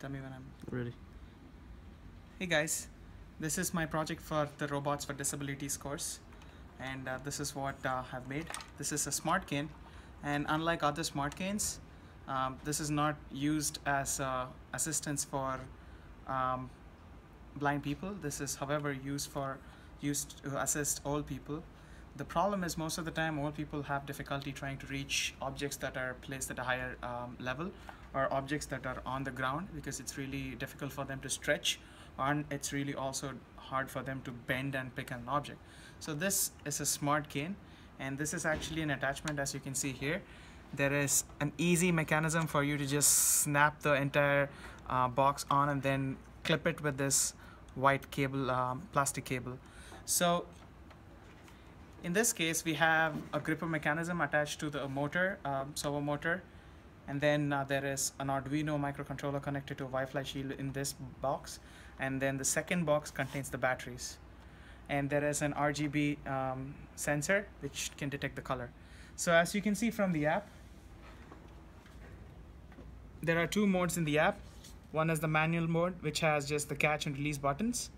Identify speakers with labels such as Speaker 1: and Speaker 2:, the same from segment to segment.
Speaker 1: Tell me when I'm
Speaker 2: Ready.
Speaker 1: Hey guys, this is my project for the Robots for Disabilities course and uh, this is what uh, I've made. This is a smart cane and unlike other smart canes, um, this is not used as uh, assistance for um, blind people. This is however used for used to assist all people. The problem is most of the time old people have difficulty trying to reach objects that are placed at a higher um, level or objects that are on the ground because it's really difficult for them to stretch and it's really also hard for them to bend and pick an object. So this is a smart cane and this is actually an attachment as you can see here. There is an easy mechanism for you to just snap the entire uh, box on and then clip it with this white cable, um, plastic cable. So in this case, we have a gripper mechanism attached to the motor, um, servo motor, and then uh, there is an Arduino microcontroller connected to a Wi-Fi shield in this box, and then the second box contains the batteries. And there is an RGB um, sensor which can detect the color. So as you can see from the app, there are two modes in the app. One is the manual mode, which has just the catch and release buttons.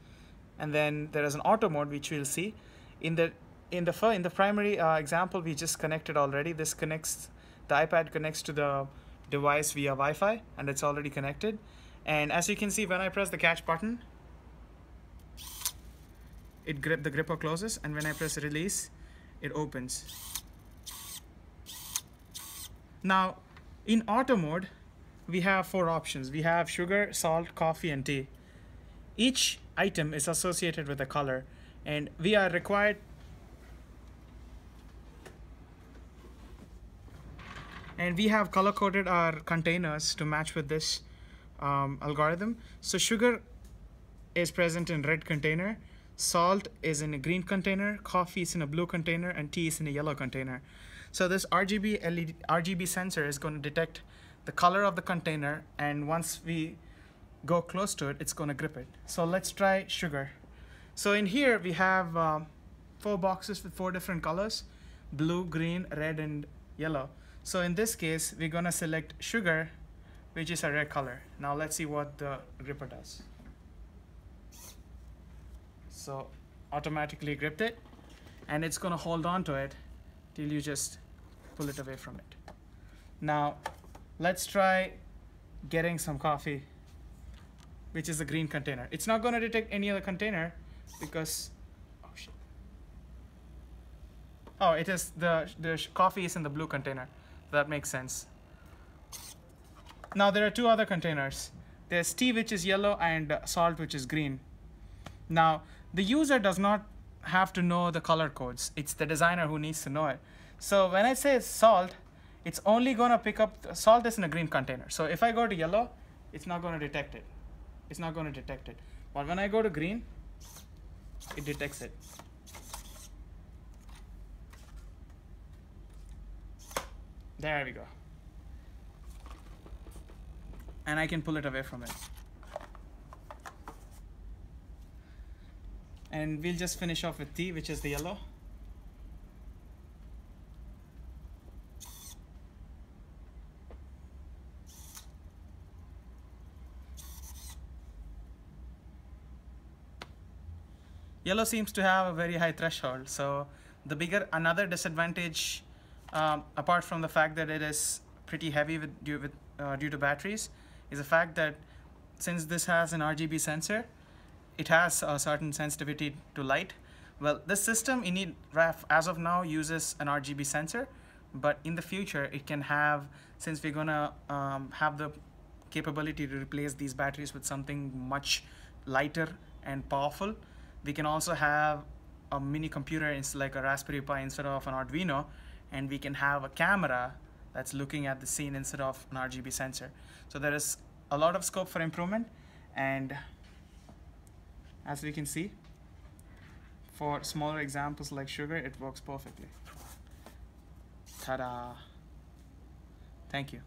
Speaker 1: And then there is an auto mode, which we'll see. In the in the in the primary uh, example we just connected already, this connects the iPad connects to the device via Wi-Fi, and it's already connected. And as you can see, when I press the catch button, it grip the gripper closes, and when I press release, it opens. Now, in auto mode, we have four options. We have sugar, salt, coffee, and tea. Each item is associated with a color, and we are required and we have color coded our containers to match with this um, algorithm. So sugar is present in red container, salt is in a green container, coffee is in a blue container, and tea is in a yellow container. So this RGB LED, RGB sensor is going to detect the color of the container, and once we go close to it, it's going to grip it. So let's try sugar. So in here we have um, four boxes with four different colors, blue, green, red, and yellow. So in this case, we're gonna select sugar, which is a red color. Now let's see what the gripper does. So automatically gripped it, and it's gonna hold on to it till you just pull it away from it. Now, let's try getting some coffee, which is the green container. It's not gonna detect any other container because, oh shit. Oh, it is the, the coffee is in the blue container. That makes sense. Now there are two other containers. There's tea which is yellow and uh, salt which is green. Now the user does not have to know the color codes. It's the designer who needs to know it. So when I say salt, it's only gonna pick up, salt is in a green container. So if I go to yellow, it's not gonna detect it. It's not gonna detect it. But when I go to green, it detects it. There we go. And I can pull it away from it. And we'll just finish off with tea, which is the yellow. Yellow seems to have a very high threshold. So the bigger, another disadvantage um, apart from the fact that it is pretty heavy with, due, with, uh, due to batteries, is the fact that since this has an RGB sensor, it has a certain sensitivity to light. Well, this system in it, as of now uses an RGB sensor, but in the future it can have, since we're gonna um, have the capability to replace these batteries with something much lighter and powerful, we can also have a mini computer, like a Raspberry Pi instead of an Arduino, and we can have a camera that's looking at the scene instead of an RGB sensor. So there is a lot of scope for improvement and as we can see, for smaller examples like sugar, it works perfectly. Ta-da! Thank you.